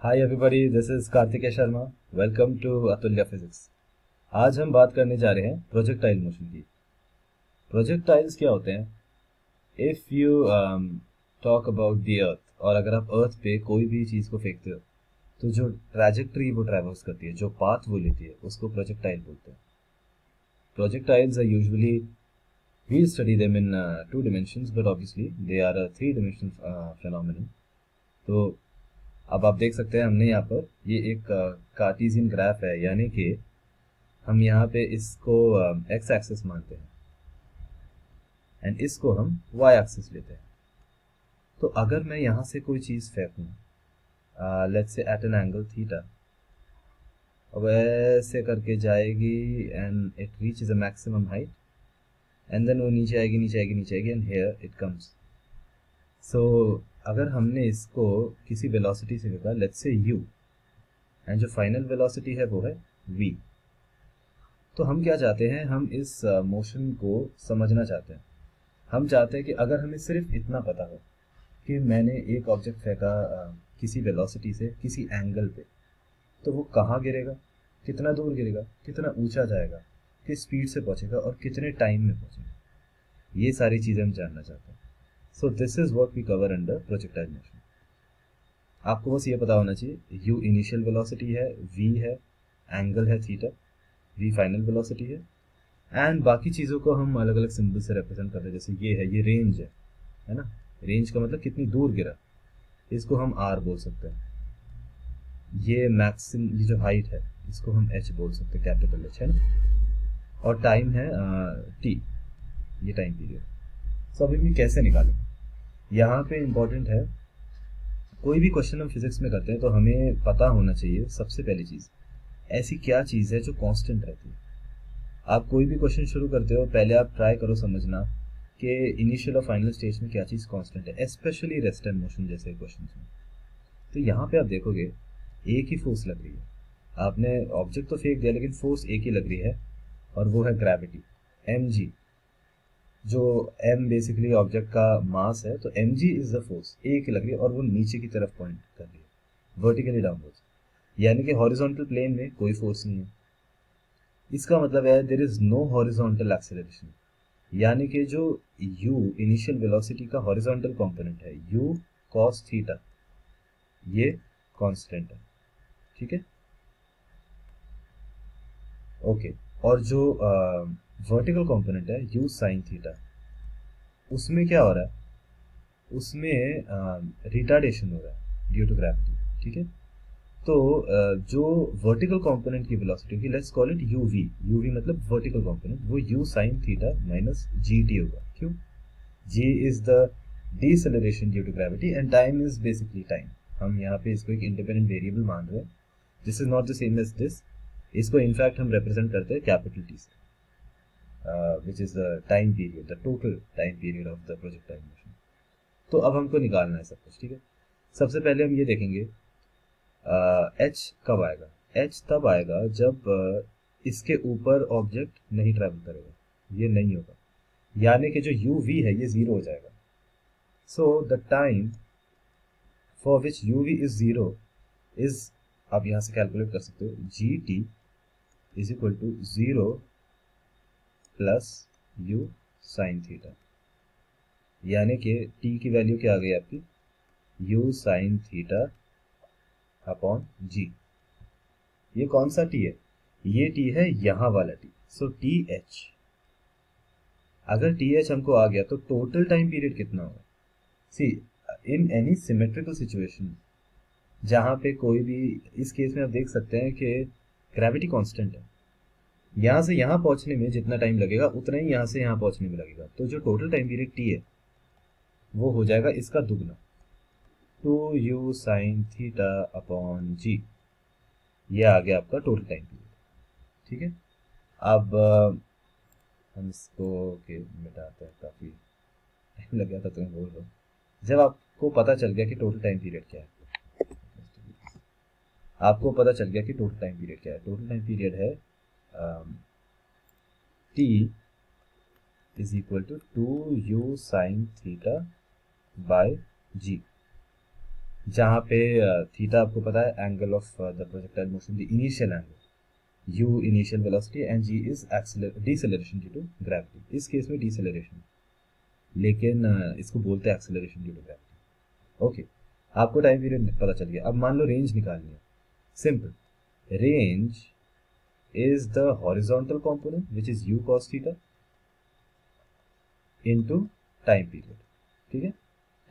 Hi everybody this is Kartikeya Sharma welcome to Atulya physics आज हम बात करने जा रहे हैं प्रोजेक्टाइल मोशन की। प्रोजेक्टाइल्स क्या होते हैं? If you talk about the earth और अगर आप अर्थ पे कोई भी चीज़ को फेंकते हो तो जो ट्रैजेक्टरी वो ट्रेवर्स करती है जो पाथ वो लेती है उसको प्रोजेक्टाइल बोलते हैं। Projectiles are usually we study them in uh, two dimensions but obviously they are a three uh, तो अब आप देख सकते हैं, हमने यहाँ पर ये एक कार्टिजियन ग्राफ है, यानी कि हम यहाँ पे इसको एक्स एक्सिस मानते हैं। एंड इसको हम वाई एक्सिस लेते हैं। तो अगर मैं यहाँ से कोई चीज़ फेंकूँ let's say at an angle theta वैसे करके जाएगी and it reach is a maximum height and then वो नीचे आएगी नीचे आएगी नीचे आएगी and here it comes so so, अगर हमने इसको किसी वेलोसिटी से फेंका लेट्स से यू एंड जो फाइनल वेलोसिटी है वो है वी तो हम क्या चाहते हैं? हम इस मोशन uh, को समझना चाहते हैं। हम चाहते हैं कि अगर हमें सिर्फ़ इतना पता हो कि मैंने एक ऑब्जेक्ट फेंका uh, किसी वेलोसिटी से किसी एंगल पे तो वो कहाँ गिरेगा? कितना दूर गिरेगा? कितना ऊँचा जाएगा? किस स्पीड से पहुंचेगा? और कितने टाइम में पहुंचेगा? ये सारी चीज़ें हम जानना चाहते हैं। So this is what we cover under projectile motion आपको बस ये पता होना चाहिए यू इनिशियल वेलोसिटी है वी है एंगल है थीटा वी फाइनल वेलोसिटी है एंड बाकी चीज़ों को हम अलग अलग सिंबल से रिप्रेजेंट करते हैं, जैसे ये है, ये रेंज है है ना? रेंज का मतलब कितनी दूर गिरा। इसको हम आर बोल सकते हैं। ये मैक्सिम ये जो हाइट है, इसको हम एच बोल सकते हैं कैपिटल एच है ना? और टाइम है टी ये टाइम पीरियड सो अभी भी कैसे निकालें? यहाँ पे इम्पोर्टेंट है। कोई भी क्वेश्चन हम फिजिक्स में करते हैं तो हमें पता होना चाहिए सबसे पहली चीज़, ऐसी क्या चीज़ है जो कांस्टेंट रहती है? आप कोई भी क्वेश्चन शुरू करते हो, पहले आप ट्राई करो समझना कि इनिशियल और फाइनल स्टेज में क्या चीज़ कांस्टेंट है स्पेशली रेस्ट एंड मोशन जैसे क्वेश्चन में। तो यहाँ पे आप देखोगे, एक ही फोर्स लग रही है। आपने ऑब्जेक्ट तो फेंक दिया, लेकिन फोर्स एक ही लग रही है, और वो है ग्रेविटी एम जी जो एम बेसिकली ऑब्जेक्ट का मास है तो m g is the force एक लग रही है और वो नीचे की तरफ़ पॉइंट कर रही है वर्टिकली डाउनवर्ड्स यानी कि हॉरिजॉन्टल प्लेन में कोई फोर्स नहीं है। इसका मतलब है there is no horizontal acceleration यानी कि जो u इनिशियल वेलोसिटी का हॉरिजॉन्टल कंपोनेंट है, u cos थीटा ये कांस्टेंट है। ठीक है? ओके और जो वर्टिकल कंपोनेंट है यू साइन थीटा उसमें क्या हो रहा है? उसमें रिटार्डेशन हो रहा है ड्यू टू ग्रेविटी ठीक है? तो जो वर्टिकल कंपोनेंट की वेलोसिटी होगी let's call it u v u v मतलब वर्टिकल कंपोनेंट वो u sine theta minus g t होगा। क्यों? G is the deceleration due to gravity and time is basically time हम यहाँ पे इसको एक इंडिपेंडेंट वेरिएबल मान रहे हैं। This is not the same as this इसको इनफैक्ट हम रिप्रेजेंट करते हैं कैपिटल टी से। Which is the time period the total time period of the project motion तो अब हमको निकालना है सब कुछ ठीक है? सबसे पहले हम ये देखेंगे एच uh, कब आएगा? एच तब आएगा जब uh, इसके ऊपर ऑब्जेक्ट नहीं ट्रेवल करेगा। ये नहीं होगा। यानी कि जो यू वी है ये ज़ीरो हो जाएगा। So the time for which u v is zero is आप यहाँ से कैलकुलेट कर सकते हो g t is equal to zero plus u sine theta यानी कि टी की वैल्यू क्या आ गई आपकी? U sine theta upon g ये कौन सा टी है? ये टी है यहाँ वाला टी सो टी एच अगर टी एच हमको आ गया तो टोटल टाइम पीरियड कितना होगा? See in any symmetrical situation जहाँ पे कोई भी, इस केस में आप देख सकते हैं कि ग्रेविटी कांस्टेंट है। यहाँ से यहाँ पहुँचने में जितना टाइम लगेगा, उतना ही यहाँ से यहाँ पहुँचने में लगेगा। तो जो टोटल टाइम पीरियड टी है, वो हो जाएगा इसका दुगना। Two u sine theta upon g ये आ गया आपका टोटल टाइम पीरियड ठीक है? अब हम इसको के मिटाते हैं, काफ़ी टाइम लग गया था तुम्हें बोल रहा जब आपको पता चल गया कि टोटल टाइम पीरियड क्या है। आपको पता चल गया कि टोटल टाइम पीरियड क्या है। टोटल टाइम पीरियड है t is equal to two u sine theta by g जहाँ पे थीटा आपको पता है angle of the projectile motion the initial angle u initial velocity and g is deceleration due to gravity इस case में deceleration लेकिन इसको बोलते हैं acceleration due to gravity okay आपको टाइम पीरियड पता चल गया. अब मान लो रेंज निकालनी है. Simple range is the horizontal component which is u cos theta into time period ठीक है?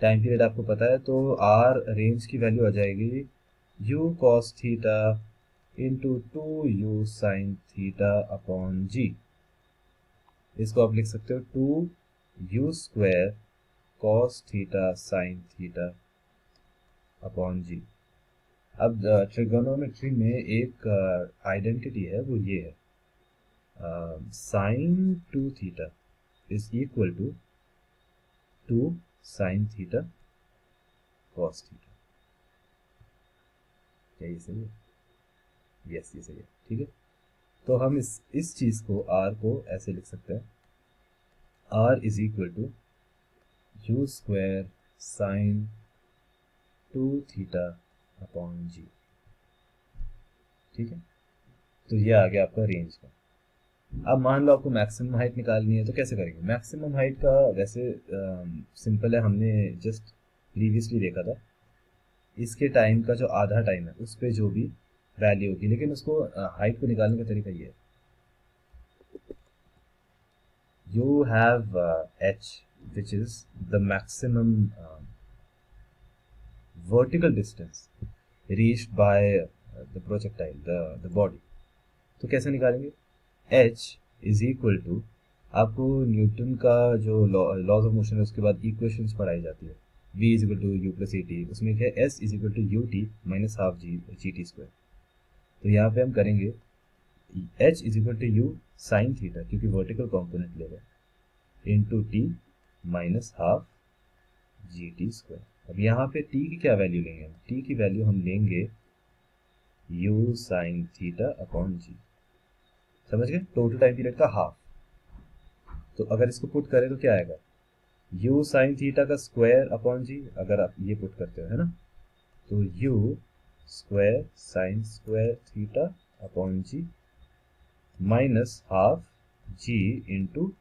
टाइम पीरियड आपको पता है तो आर रेंज की वैल्यू आ जाएगी u cos theta into two u sine theta upon g इसको आप लिख सकते हो two u square cos theta sine theta upon g अब ट्रिगोनोमेट्री में एक आइडेंटिटी है, वो ये है। Sine two theta is equal to two sine theta cos theta क्या ये सही है? यस ये सही है। ठीक है? तो हम इस इस चीज़ को आर को ऐसे लिख सकते हैं। R is equal to u square sine two theta upon g ठीक है? तो ये आ गया आपका रेंज का। अब मान लो आपको मैक्सिमम हाइट निकालनी है तो कैसे करेंगे? मैक्सिमम हाइट का वैसे सिंपल है हमने जस्ट प्रीवियसली देखा था। इसके टाइम का जो आधा टाइम है उस पर जो भी वैल्यू होगी लेकिन उसको हाइट को निकालने का तरीका ये है। Uh, h which is the maximum uh, vertical distance. Reached by uh, the projectile the तो कैसे निकालेंगे? H इज़ इक्वल टू आपको न्यूटन का जो लॉज ऑफ़ मोशन है उसके बाद इक्वेशंस पढ़ाई जाती है। V is equal to u plus a t उसमें क्या है? S is equal to u t minus half g g t square तो यहाँ पे हम करेंगे h is equal to u sine theta क्योंकि वर्टिकल कॉम्पोनेंट ले रहे हैं into t minus half g t square अब यहाँ पे t की क्या वैल्यू लेंगे हम? T की वैल्यू हम लेंगे u sine theta upon g समझ गए? टोटल टाइम पीरियड का हाफ़ तो अगर इसको पुट करें तो क्या आएगा? U साइन थीटा का स्क्वायर अपॉन जी अगर आप ये पुट करते हो, है ना? तो u square sine square theta upon g minus half g into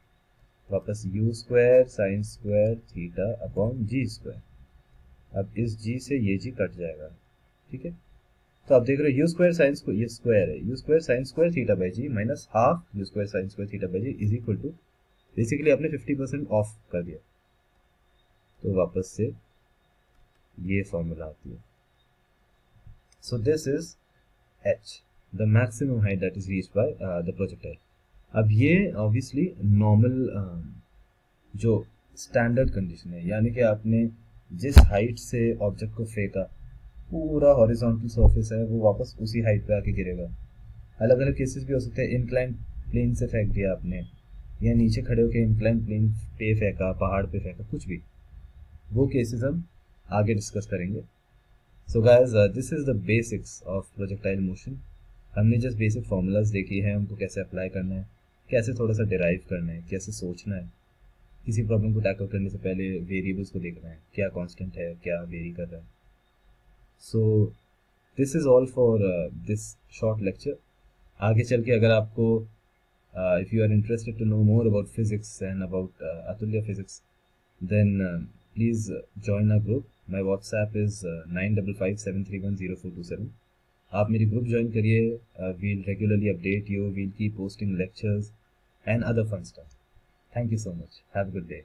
वापस u square sine square theta upon g square अब इस जी से ये जी कट जाएगा, ठीक है? तो आप देख रहे हो यू स्क्वायर साइन ये स्क्वायर है। U square sine square theta by g minus half u square sine square theta by g is equal to basically आपने फिफ्टी परसेंट ऑफ़ कर दिया। तो वापस से ये फॉर्मूला आती है। So this is h the maximum height that is reach by the projectile अब ये ऑब्वियसली नॉर्मल uh, जो स्टैंडर्ड कंडीशन है यानी कि आपने जिस हाइट से ऑब्जेक्ट को फेंका पूरा हॉरिजॉन्टल सरफेस है वो वापस उसी हाइट पे आके गिरेगा। अलग अलग केसेस भी हो सकते हैं इंक्लाइन प्लेन से फेंक दिया आपने या नीचे खड़े होकर इंक्लाइन प्लेन पे फेंका पहाड़ पे फेंका कुछ भी। वो केसेस हम आगे डिस्कस करेंगे। So guys this is the basics of projectile motion हमने जस्ट बेसिक फार्मूलाज देखी है उनको कैसे अप्लाई करना है। कैसे थोड़ा सा डिराइव करना है, कैसे सोचना है? किसी प्रॉब्लम को टैकल करने से पहले वेरिएबल्स को देखना है, क्या कांस्टेंट है, क्या वेरी कर रहा है। So this is all for this short lecture आगे चल के अगर आपको if you are interested to know more about physics and about Atulya physics then please join a group my WhatsApp is nine double five seven three one zero four two seven आप मेरी group join करिए we'll regularly update you we'll keep posting lectures and other fun stuff thank you so much have good day